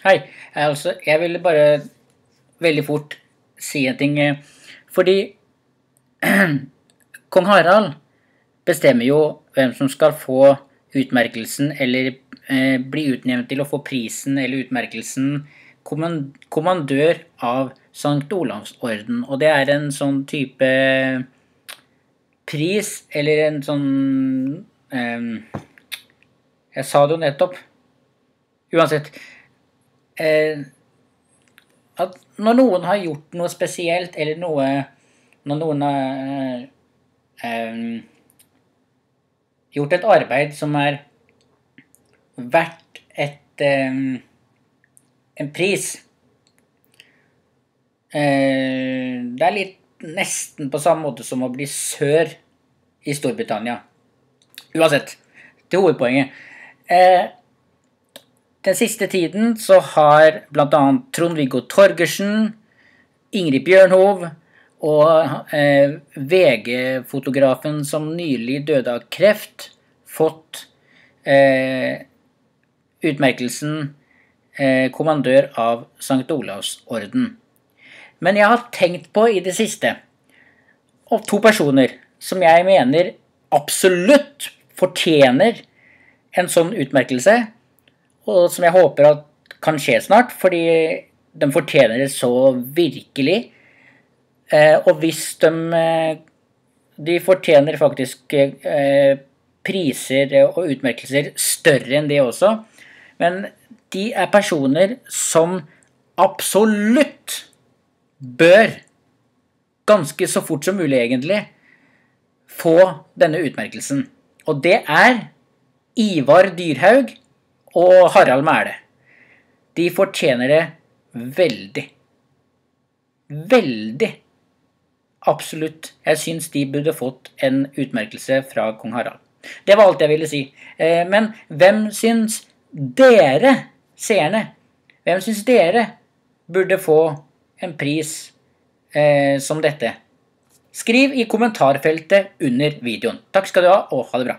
Hei. Altså, jeg ville bare veldig fort si en ting. eh, Fordi kong Harald bestemmer jo hvem som skal få utmerkelsen eller eh, bli utnevnt til å få prisen eller utmerkelsen kommandør av Sankt Olavsorden. Og det er en sånn type pris, eller en sånn eh, Jeg sa det jo nettopp. Uansett. Eh, at når noen har gjort noe spesielt, eller noe Når noen har eh, eh, gjort et arbeid som er verdt et en pris Det er litt nesten på samme måte som å bli sør i Storbritannia. Uansett, til hovedpoenget. Eh, den siste tiden så har bl.a. Trond-Viggo Torgersen, Ingrid Bjørnhov og eh, VG-fotografen som nylig døde av kreft, fått eh, utmerkelsen eh, kommandør av St. Olavs orden. Men jeg har tenkt på i det siste og to personer som jeg mener absolutt fortjener en sånn utmerkelse, og som jeg håper at kan skje snart, fordi de fortjener det så virkelig. Eh, og hvis de eh, De fortjener faktisk eh, priser og utmerkelser større enn det også. Men de er personer som absolutt bør, ganske så fort som mulig egentlig, få denne utmerkelsen. Og det er Ivar Dyrhaug og Harald Mæle. De fortjener det veldig. Veldig. Absolutt. Jeg syns de burde fått en utmerkelse fra kong Harald. Det var alt jeg ville si. Eh, Men hvem syns dere, seerne, hvem syns dere burde få en pris eh, som dette? Skriv i kommentarfeltet under videoen. Takk skal du ha, og ha det bra.